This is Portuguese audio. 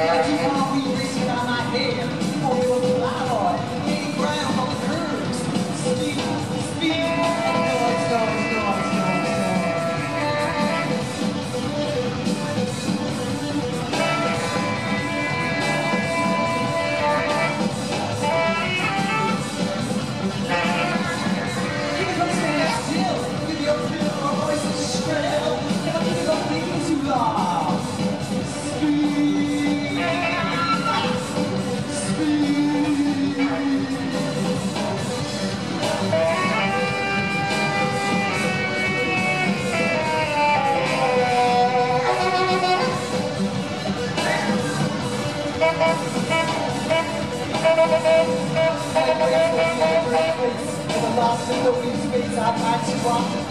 Eu tive uma universidade na areia, correu do lado, Please, please, I'm not too long.